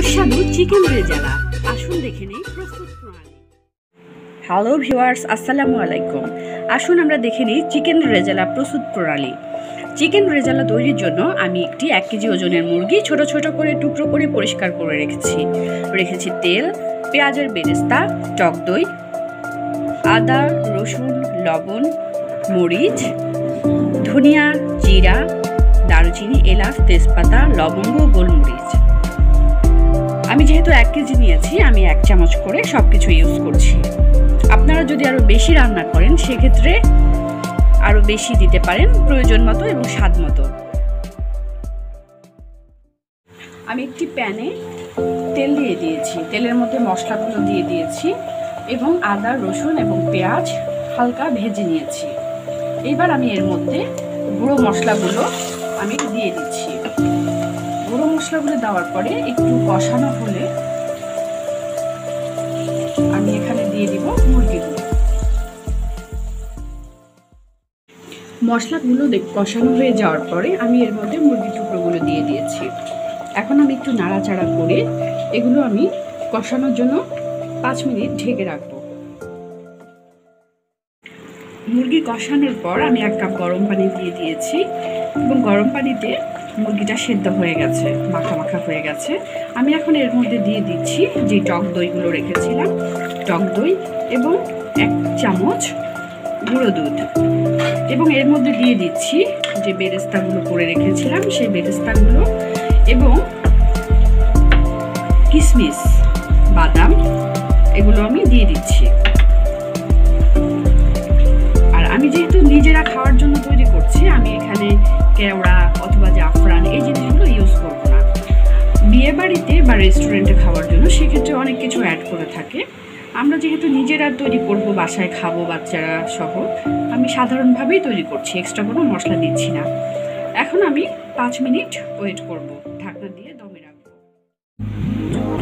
Chicken rezala আসুন দেখে hello viewers আসসালামু আলাইকুম। আসুন আমরা দেখে নিই চিকেন রেজালা প্রস্তুত প্রণালী। চিকেন রেজালা তৈরির জন্য আমি একটি এক কেজি ওজনের মুরগি ছোট ছোট করে টুকরো করে পরিষ্কার করে রেখেছি। রেখেছি তেল, পেঁয়াজের বেরেস্তা, টক দই, আদা, রসুন, লবণ, মরিচ, ধনিয়া, জিরা, দারুচিনি, এলাচ, তেজপাতা, লবঙ্গ গোলমরিচ। আমি যেহেতু এক কেজি নিয়েছি, আমি এক চামচ করে সব কিছু ইউজ করছি। আপনারা যদি আরও বেশি রান্না করেন, সেক্ষেত্রে আরও বেশি দিতে পারেন প্রয়োজন মতো এবং স্বাদ মতো। আমি একটি প্যানে তেল দিয়ে দিয়েছি। তেলের মধ্যে মশলাগুলো দিয়ে দিয়েছি এবং আদা, রসুন এবং পেঁয়াজ হালকা ভেজে নিয়েছি। এবার আমি এর মধ্যে গুঁড়ো মশলাগুলো আমি দিয়ে দিচ্ছি। মশলাগুলো দেওয়ার পরে একটু কষানো হলে আমি এখানে দিয়ে দিব মুরগিগুলো। মশলাগুলো দেখ, কষানো হয়ে যাওয়ার পরে আমি এর মধ্যে মুরগি টুকরোগুলো দিয়ে দিয়েছি। এখন আমি একটু নাড়াচাড়া করে এগুলো আমি কষানোর জন্য পাঁচ মিনিট ঢেকে রাখব। মুরগি কষানোর পর আমি এক কাপ গরম পানি দিয়ে দিয়েছি এবং গরম পানিতে মুরগিটা সেদ্ধ হয়ে গেছে, মাখা মাখা হয়ে গেছে। আমি এখন এর মধ্যে দিয়ে দিচ্ছি যে টক দইগুলো রেখেছিলাম, টক দই এবং এক চামচ গুঁড়ো দুধ। এবং এর মধ্যে দিয়ে দিচ্ছি যে বেরেস্তাগুলো করে রেখেছিলাম, সেই বেরেস্তাগুলো এবং কিশমিশ বাদাম, এগুলো আমি দিয়ে দিচ্ছি। আর আমি যেহেতু নিজেরা খাওয়ার জন্য তৈরি করছি, আমি এখানে কেওড়া জাফরান এই জিনিসগুলো ইউজ করব না। বিয়ে বাড়িতে বা রেস্টুরেন্টে খাওয়ার জন্য সেক্ষেত্রে অনেক কিছু অ্যাড করে থাকে। আমরা যেহেতু নিজেরা তৈরি করব, বাসায় খাব বাচ্চারা সহ, আমি সাধারণভাবেই তৈরি করছি এক্সট্রা কোনো মশলা দিচ্ছি না। এখন আমি পাঁচ মিনিট ওয়েট করব, ঢাকনা দিয়ে দমে রাখব।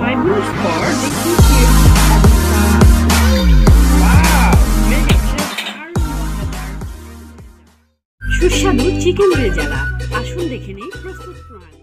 ফাইভ মিনিটস পর দেখি সুস্বাদু চিকেন রেজালা আসুন দেখে নেই প্রস্তুত প্রণালী।